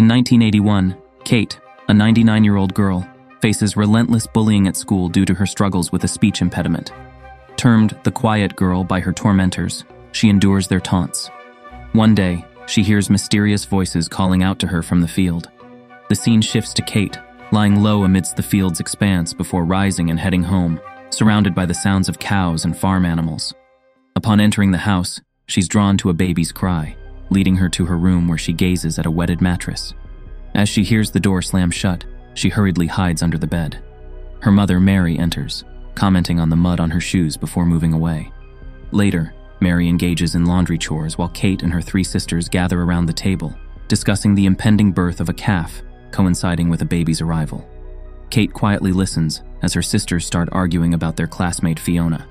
In 1981, Kate, a 99 year old girl, faces relentless bullying at school due to her struggles with a speech impediment. Termed the quiet girl by her tormentors, she endures their taunts. One day, she hears mysterious voices calling out to her from the field. The scene shifts to Kate, lying low amidst the field's expanse before rising and heading home, surrounded by the sounds of cows and farm animals. Upon entering the house, she's drawn to a baby's cry, leading her to her room where she gazes at a wetted mattress. As she hears the door slam shut, she hurriedly hides under the bed. Her mother, Mary, enters, commenting on the mud on her shoes before moving away. Later, Mary engages in laundry chores while Kate and her three sisters gather around the table, discussing the impending birth of a calf coinciding with a baby's arrival. Kate quietly listens as her sisters start arguing about their classmate Fiona.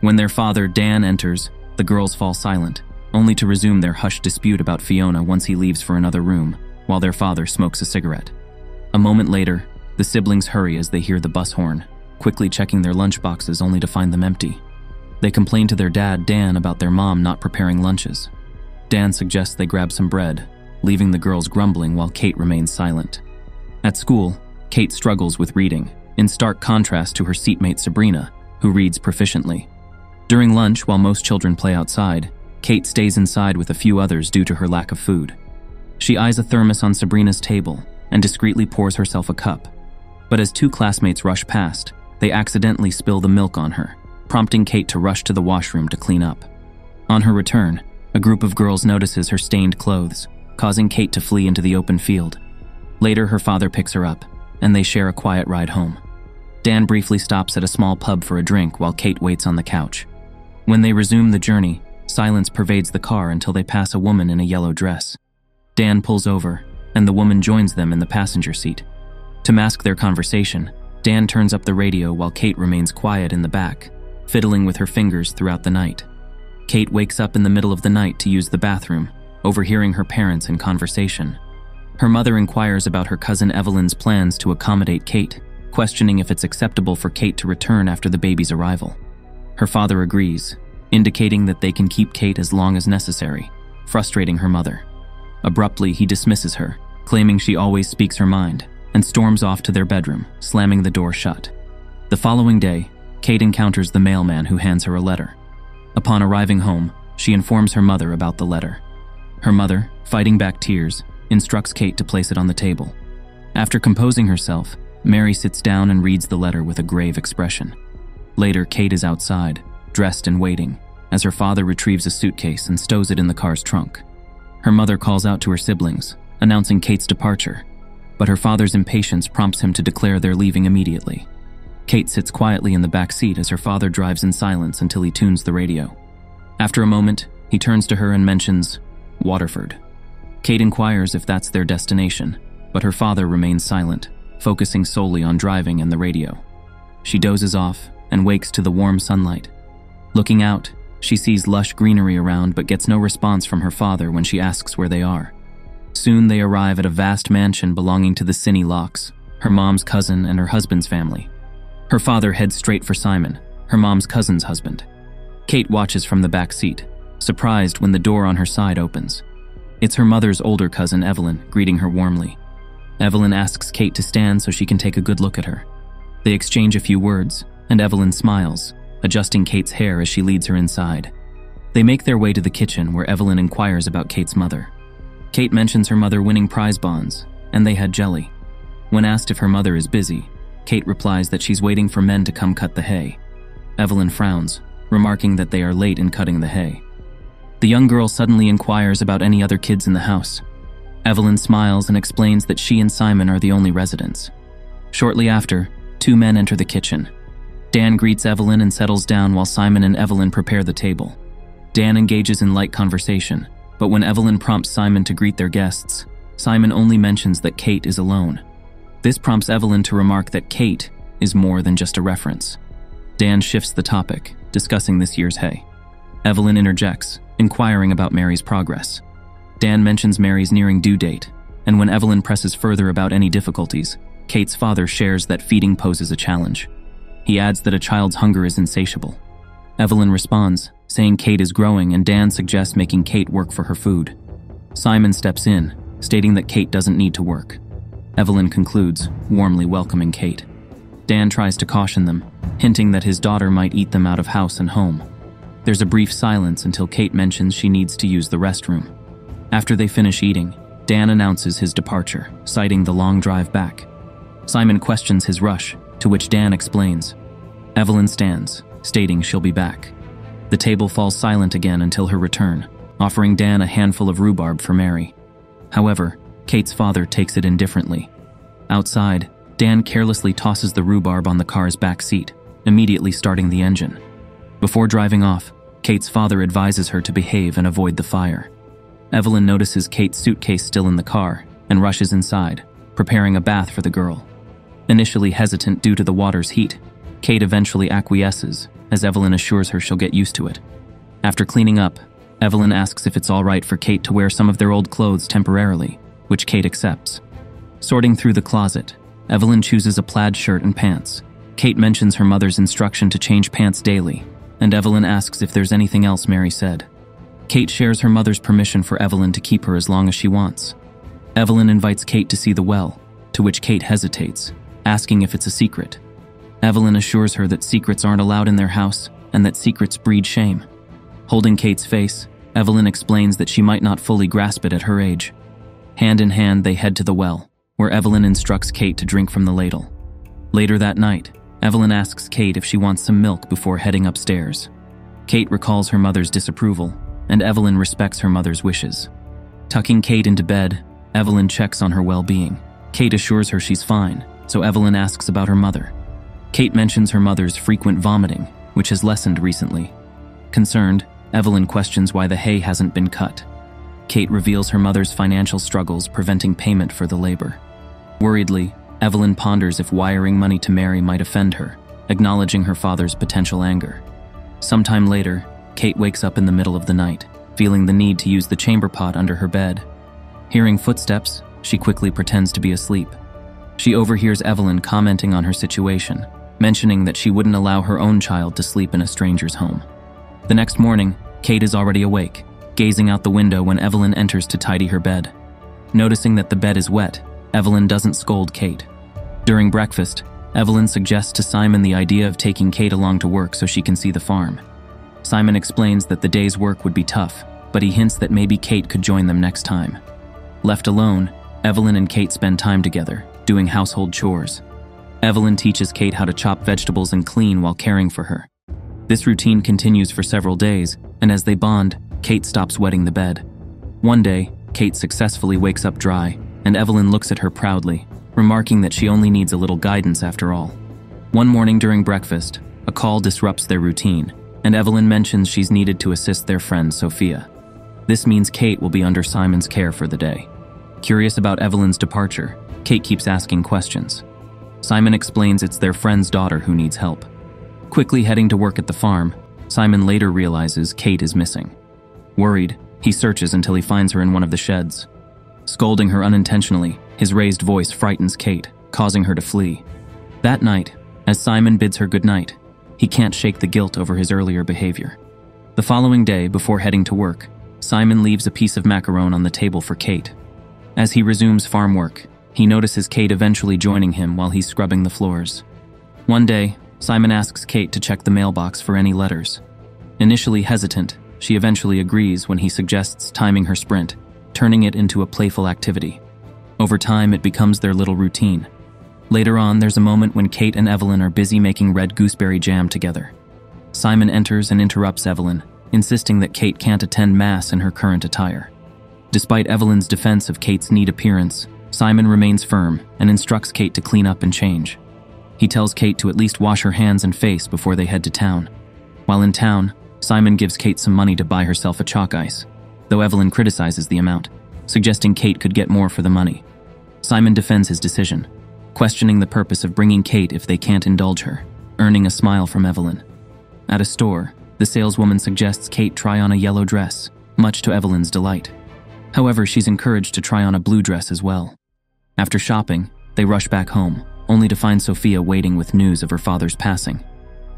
When their father, Dan, enters, the girls fall silent, only to resume their hushed dispute about Fiona once he leaves for another room, while their father smokes a cigarette. A moment later, the siblings hurry as they hear the bus horn, quickly checking their lunchboxes only to find them empty. They complain to their dad, Dan, about their mom not preparing lunches. Dan suggests they grab some bread, leaving the girls grumbling while Kate remains silent. At school, Kate struggles with reading, in stark contrast to her seatmate Sabrina, who reads proficiently. During lunch, while most children play outside, Kate stays inside with a few others due to her lack of food. She eyes a thermos on Sabrina's table and discreetly pours herself a cup. But as two classmates rush past, they accidentally spill the milk on her, prompting Kate to rush to the washroom to clean up. On her return, a group of girls notices her stained clothes causing Kate to flee into the open field. Later, her father picks her up, and they share a quiet ride home. Dan briefly stops at a small pub for a drink while Kate waits on the couch. When they resume the journey, silence pervades the car until they pass a woman in a yellow dress. Dan pulls over, and the woman joins them in the passenger seat. To mask their conversation, Dan turns up the radio while Kate remains quiet in the back, fiddling with her fingers throughout the night. Kate wakes up in the middle of the night to use the bathroom overhearing her parents in conversation. Her mother inquires about her cousin Evelyn's plans to accommodate Kate, questioning if it's acceptable for Kate to return after the baby's arrival. Her father agrees, indicating that they can keep Kate as long as necessary, frustrating her mother. Abruptly, he dismisses her, claiming she always speaks her mind, and storms off to their bedroom, slamming the door shut. The following day, Kate encounters the mailman who hands her a letter. Upon arriving home, she informs her mother about the letter. Her mother, fighting back tears, instructs Kate to place it on the table. After composing herself, Mary sits down and reads the letter with a grave expression. Later, Kate is outside, dressed and waiting, as her father retrieves a suitcase and stows it in the car's trunk. Her mother calls out to her siblings, announcing Kate's departure, but her father's impatience prompts him to declare they're leaving immediately. Kate sits quietly in the back seat as her father drives in silence until he tunes the radio. After a moment, he turns to her and mentions, Waterford. Kate inquires if that's their destination, but her father remains silent, focusing solely on driving and the radio. She dozes off and wakes to the warm sunlight. Looking out, she sees lush greenery around but gets no response from her father when she asks where they are. Soon they arrive at a vast mansion belonging to the Cine Locks, her mom's cousin and her husband's family. Her father heads straight for Simon, her mom's cousin's husband. Kate watches from the back seat, surprised when the door on her side opens. It's her mother's older cousin, Evelyn, greeting her warmly. Evelyn asks Kate to stand so she can take a good look at her. They exchange a few words, and Evelyn smiles, adjusting Kate's hair as she leads her inside. They make their way to the kitchen where Evelyn inquires about Kate's mother. Kate mentions her mother winning prize bonds, and they had jelly. When asked if her mother is busy, Kate replies that she's waiting for men to come cut the hay. Evelyn frowns, remarking that they are late in cutting the hay. The young girl suddenly inquires about any other kids in the house. Evelyn smiles and explains that she and Simon are the only residents. Shortly after, two men enter the kitchen. Dan greets Evelyn and settles down while Simon and Evelyn prepare the table. Dan engages in light conversation, but when Evelyn prompts Simon to greet their guests, Simon only mentions that Kate is alone. This prompts Evelyn to remark that Kate is more than just a reference. Dan shifts the topic, discussing this year's hay. Evelyn interjects, inquiring about Mary's progress. Dan mentions Mary's nearing due date, and when Evelyn presses further about any difficulties, Kate's father shares that feeding poses a challenge. He adds that a child's hunger is insatiable. Evelyn responds, saying Kate is growing, and Dan suggests making Kate work for her food. Simon steps in, stating that Kate doesn't need to work. Evelyn concludes, warmly welcoming Kate. Dan tries to caution them, hinting that his daughter might eat them out of house and home. There's a brief silence until Kate mentions she needs to use the restroom. After they finish eating, Dan announces his departure, citing the long drive back. Simon questions his rush, to which Dan explains. Evelyn stands, stating she'll be back. The table falls silent again until her return, offering Dan a handful of rhubarb for Mary. However, Kate's father takes it indifferently. Outside, Dan carelessly tosses the rhubarb on the car's back seat, immediately starting the engine. Before driving off, Kate's father advises her to behave and avoid the fire. Evelyn notices Kate's suitcase still in the car and rushes inside, preparing a bath for the girl. Initially hesitant due to the water's heat, Kate eventually acquiesces as Evelyn assures her she'll get used to it. After cleaning up, Evelyn asks if it's all right for Kate to wear some of their old clothes temporarily, which Kate accepts. Sorting through the closet, Evelyn chooses a plaid shirt and pants. Kate mentions her mother's instruction to change pants daily, and Evelyn asks if there's anything else Mary said. Kate shares her mother's permission for Evelyn to keep her as long as she wants. Evelyn invites Kate to see the well, to which Kate hesitates, asking if it's a secret. Evelyn assures her that secrets aren't allowed in their house and that secrets breed shame. Holding Kate's face, Evelyn explains that she might not fully grasp it at her age. Hand in hand, they head to the well, where Evelyn instructs Kate to drink from the ladle. Later that night, Evelyn asks Kate if she wants some milk before heading upstairs. Kate recalls her mother's disapproval, and Evelyn respects her mother's wishes. Tucking Kate into bed, Evelyn checks on her well being. Kate assures her she's fine, so Evelyn asks about her mother. Kate mentions her mother's frequent vomiting, which has lessened recently. Concerned, Evelyn questions why the hay hasn't been cut. Kate reveals her mother's financial struggles preventing payment for the labor. Worriedly, Evelyn ponders if wiring money to Mary might offend her, acknowledging her father's potential anger. Sometime later, Kate wakes up in the middle of the night, feeling the need to use the chamber pot under her bed. Hearing footsteps, she quickly pretends to be asleep. She overhears Evelyn commenting on her situation, mentioning that she wouldn't allow her own child to sleep in a stranger's home. The next morning, Kate is already awake, gazing out the window when Evelyn enters to tidy her bed. Noticing that the bed is wet, Evelyn doesn't scold Kate. During breakfast, Evelyn suggests to Simon the idea of taking Kate along to work so she can see the farm. Simon explains that the day's work would be tough, but he hints that maybe Kate could join them next time. Left alone, Evelyn and Kate spend time together, doing household chores. Evelyn teaches Kate how to chop vegetables and clean while caring for her. This routine continues for several days, and as they bond, Kate stops wetting the bed. One day, Kate successfully wakes up dry, and Evelyn looks at her proudly, remarking that she only needs a little guidance after all. One morning during breakfast, a call disrupts their routine, and Evelyn mentions she's needed to assist their friend Sophia. This means Kate will be under Simon's care for the day. Curious about Evelyn's departure, Kate keeps asking questions. Simon explains it's their friend's daughter who needs help. Quickly heading to work at the farm, Simon later realizes Kate is missing. Worried, he searches until he finds her in one of the sheds. Scolding her unintentionally, his raised voice frightens Kate, causing her to flee. That night, as Simon bids her goodnight, he can't shake the guilt over his earlier behavior. The following day, before heading to work, Simon leaves a piece of macaron on the table for Kate. As he resumes farm work, he notices Kate eventually joining him while he's scrubbing the floors. One day, Simon asks Kate to check the mailbox for any letters. Initially hesitant, she eventually agrees when he suggests timing her sprint, turning it into a playful activity. Over time, it becomes their little routine. Later on, there's a moment when Kate and Evelyn are busy making red gooseberry jam together. Simon enters and interrupts Evelyn, insisting that Kate can't attend Mass in her current attire. Despite Evelyn's defense of Kate's neat appearance, Simon remains firm and instructs Kate to clean up and change. He tells Kate to at least wash her hands and face before they head to town. While in town, Simon gives Kate some money to buy herself a choc ice, though Evelyn criticizes the amount, suggesting Kate could get more for the money. Simon defends his decision, questioning the purpose of bringing Kate if they can't indulge her, earning a smile from Evelyn. At a store, the saleswoman suggests Kate try on a yellow dress, much to Evelyn's delight. However, she's encouraged to try on a blue dress as well. After shopping, they rush back home, only to find Sophia waiting with news of her father's passing.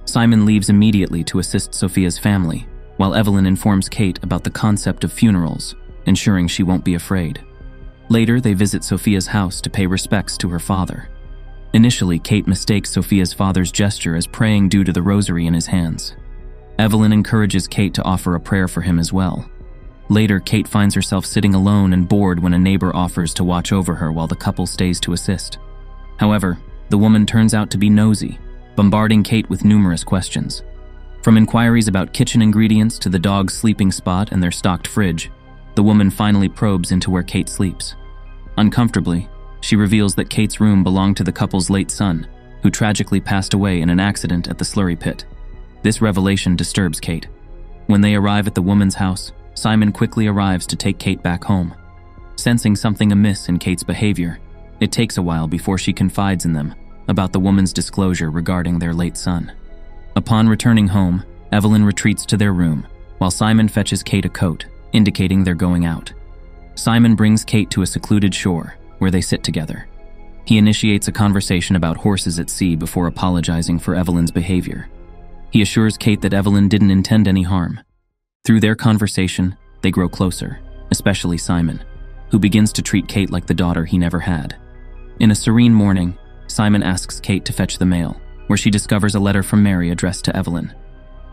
Simon leaves immediately to assist Sophia's family, while Evelyn informs Kate about the concept of funerals, ensuring she won't be afraid. Later, they visit Sophia's house to pay respects to her father. Initially, Kate mistakes Sophia's father's gesture as praying due to the rosary in his hands. Evelyn encourages Kate to offer a prayer for him as well. Later, Kate finds herself sitting alone and bored when a neighbor offers to watch over her while the couple stays to assist. However, the woman turns out to be nosy, bombarding Kate with numerous questions. From inquiries about kitchen ingredients to the dog's sleeping spot and their stocked fridge, the woman finally probes into where Kate sleeps. Uncomfortably, she reveals that Kate's room belonged to the couple's late son, who tragically passed away in an accident at the slurry pit. This revelation disturbs Kate. When they arrive at the woman's house, Simon quickly arrives to take Kate back home. Sensing something amiss in Kate's behavior, it takes a while before she confides in them about the woman's disclosure regarding their late son. Upon returning home, Evelyn retreats to their room, while Simon fetches Kate a coat, indicating they're going out. Simon brings Kate to a secluded shore, where they sit together. He initiates a conversation about horses at sea before apologizing for Evelyn's behavior. He assures Kate that Evelyn didn't intend any harm, through their conversation, they grow closer, especially Simon, who begins to treat Kate like the daughter he never had. In a serene morning, Simon asks Kate to fetch the mail, where she discovers a letter from Mary addressed to Evelyn.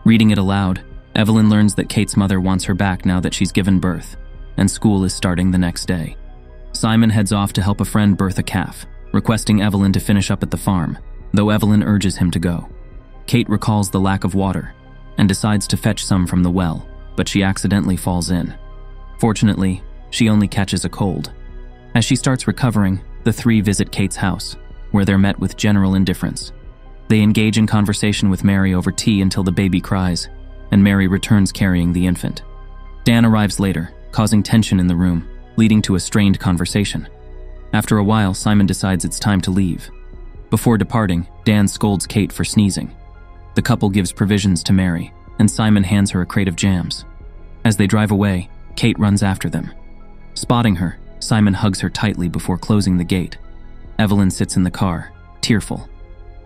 Reading it aloud, Evelyn learns that Kate's mother wants her back now that she's given birth, and school is starting the next day. Simon heads off to help a friend birth a calf, requesting Evelyn to finish up at the farm, though Evelyn urges him to go. Kate recalls the lack of water and decides to fetch some from the well, but she accidentally falls in. Fortunately, she only catches a cold. As she starts recovering, the three visit Kate's house, where they're met with general indifference. They engage in conversation with Mary over tea until the baby cries, and Mary returns carrying the infant. Dan arrives later, causing tension in the room, leading to a strained conversation. After a while, Simon decides it's time to leave. Before departing, Dan scolds Kate for sneezing. The couple gives provisions to Mary, and Simon hands her a crate of jams. As they drive away, Kate runs after them. Spotting her, Simon hugs her tightly before closing the gate. Evelyn sits in the car, tearful.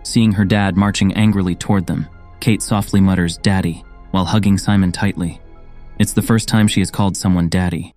Seeing her dad marching angrily toward them, Kate softly mutters, Daddy, while hugging Simon tightly. It's the first time she has called someone daddy.